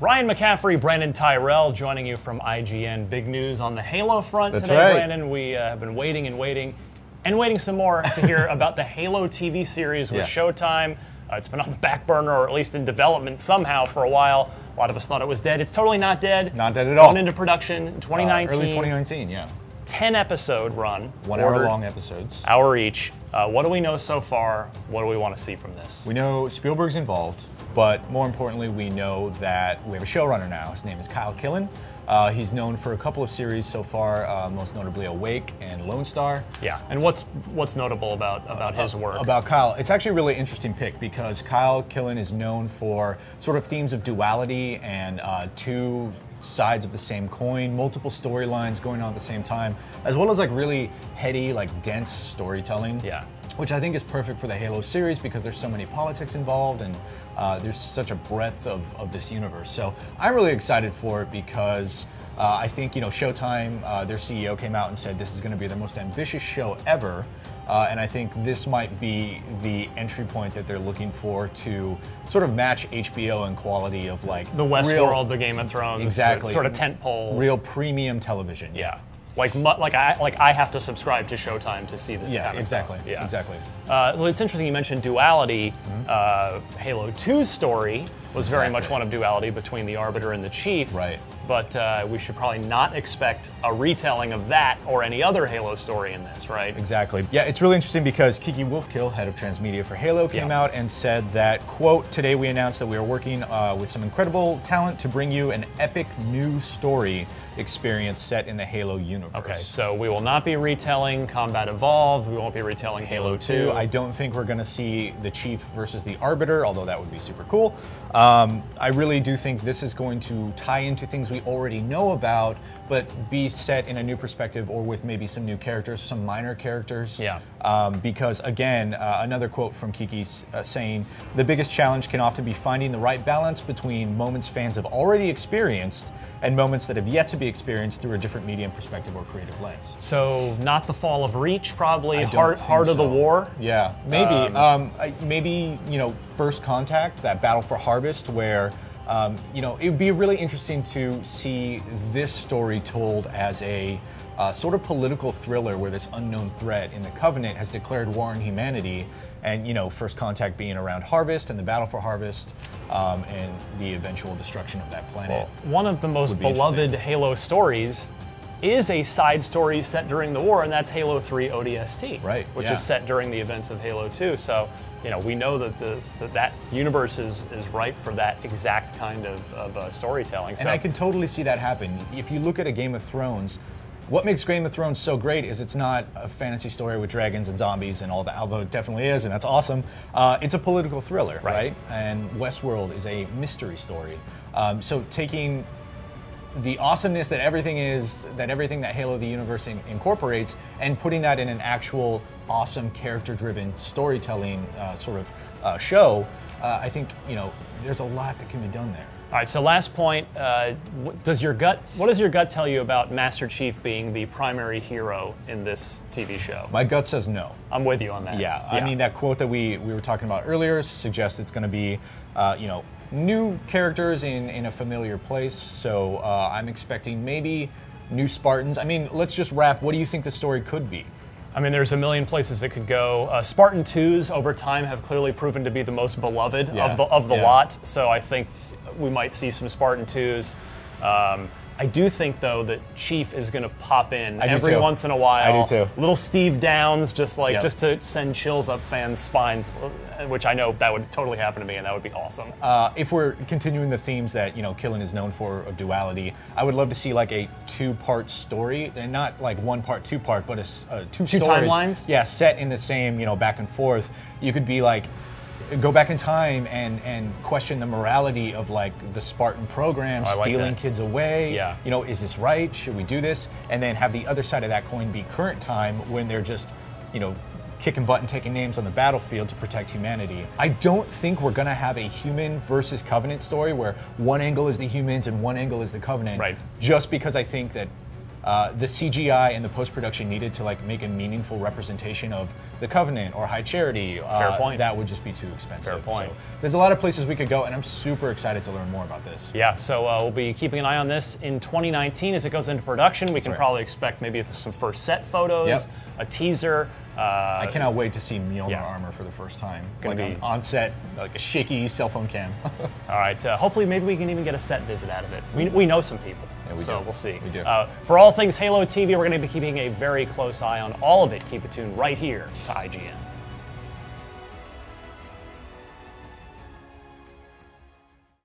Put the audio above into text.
Ryan McCaffrey, Brandon Tyrell joining you from IGN. Big news on the Halo front That's today, right. Brandon. We uh, have been waiting and waiting and waiting some more to hear about the Halo TV series with Yeah. Showtime. Uh, it's been on the back burner, or at least in development somehow for a while. A lot of us thought it was dead. It's totally not dead. Not dead at all. Going into production in Uh, 2019. early 2019, yeah. 10 episode run. One hour long episodes. Hour each. Uh, what do we know so far? What do we want to see from this? We know Spielberg's involved, but more importantly, we know that we have a showrunner now. His name is Kyle Killen. Uh, he's known for a couple of series so far, uh, most notably Awake and Lone Star. yeah. And what's what's notable about about his work? About Kyle, it's actually a really interesting pick because Kyle Killen is known for sort of themes of duality and uh, two sides of the same coin, multiple storylines going on at the same time, as well as like really heady, like dense storytelling. Yeah. Which I think is perfect for the Halo series because there's so many politics involved and uh, there's such a breadth of, of this universe. So I'm really excited for it because uh, I think, you know, Showtime, uh, their CEO came out and said this is going to be their most ambitious show ever. Uh, and I think this might be the entry point that they're looking for to sort of match HBO in quality of like the Westworld, the Game of Thrones, Exactly. sort of tentpole. real premium television. Yeah. Like like I like I have to subscribe to Showtime to see this Yeah, kind of exactly. stuff. Yeah. Exactly. Uh, well, it's interesting you mentioned duality. Uh, Halo 2's story was very much one of duality between the Arbiter and the Chief. Right. But uh, we should probably not expect a retelling of that or any other Halo story in this, right? Exactly. Yeah, it's really interesting because Kiki Wolfkill, head of transmedia for Halo, came Yeah. out and said that, quote, today we announced that we are working uh, with some incredible talent to bring you an epic new story experience set in the Halo universe. Okay, so we will not be retelling Combat Evolved. We won't be retelling Halo 2. I don't think we're going to see the Chief versus the Arbiter, although that would be super cool. Um, I really do think this is going to tie into things we already know about, but be set in a new perspective or with maybe some new characters, some minor characters. Yeah. Um, because again, uh, another quote from Kiki uh, saying, "The biggest challenge can often be finding the right balance between moments fans have already experienced and moments that have yet to be experienced through a different medium perspective or creative lens." So not the fall of Reach, probably heart heart of the war. Yeah, maybe. Um, Um, maybe you know, First Contact, that battle for Harvest, where um, you know it would be really interesting to see this story told as a uh, sort of political thriller, where this unknown threat in the Covenant has declared war on humanity, and you know, First Contact being around Harvest and the battle for Harvest, um, and the eventual destruction of that planet. One of the most be beloved. Halo stories is a side story set during the war, and that's Halo 3 ODST, Right, Which yeah. is set during the events of Halo 2. So, you know, we know that the that, that universe is, is ripe for that exact kind of, of uh, storytelling. So, And I can totally see that happen. If you look at a Game of Thrones, what makes Game of Thrones so great is it's not a fantasy story with dragons and zombies and all that, although it definitely is, and that's awesome. Uh, it's a political thriller, Right. right? And Westworld is a mystery story. Um, so taking the awesomeness that everything is, that everything that Halo the Universe in- incorporates, and putting that in an actual awesome character-driven storytelling uh, sort of uh, show, uh, I think you know there's a lot that can be done there. all right. So, last point: uh, what does your gut? What does your gut tell you about Master Chief being the primary hero in this TV show? My gut says no. I'm with you on that. Yeah, I mean that quote that we, we were talking about earlier suggests it's going to be, uh, you know, new characters in, in a familiar place. So uh, I'm expecting maybe new Spartans. I mean, let's just wrap. What do you think the story could be? I mean, there's a million places it could go. Uh, Spartan 2s over time have clearly proven to be the most beloved Yeah, of the of the yeah. lot. So I think we might see some Spartan 2s. Um, I do think though that Chief is going to pop in every too. once in a while. I do too. Little Steve Downes, just like Yep. just to send chills up fans' spines, uh, which I know that would totally happen to me, and that would be awesome. Uh, if we're continuing the themes that you know Killen is known for of duality, I would love to see like a two-part story, and not like one part, two part, but a, s- uh, two Two stories. timelines? Yeah, set in the same you know back and forth. You could be like go back in time and and question the morality of like the Spartan program, Oh, I like stealing kids away. Yeah. You know, is this right? Should we do this? And then have the other side of that coin be current time when they're just, you know, kicking butt and taking names on the battlefield to protect humanity. I don't think we're gonna have a human versus covenant story where one angle is the humans and one angle is the covenant. Right. Just because I think that uh, the CGI and the post production needed to like make a meaningful representation of the Covenant or High Charity, uh, Fair point. that would just be too expensive. Fair point. So there's a lot of places we could go, and I'm super excited to learn more about this. Yeah, so uh, we'll be keeping an eye on this in 2019 as it goes into production. We can right. probably expect maybe some first set photos, Yep. a teaser. Uh, I cannot wait to see Mjolnir yeah. armor for the first time, Gonna like be- on, set, like a shaky cell phone cam. All right. Uh, hopefully, maybe we can even get a set visit out of it. We, we know some people. Yeah, we so do. we'll see. We do. Uh, for all things Halo TV, we're going to be keeping a very close eye on all of it. Keep it tuned right here to IGN.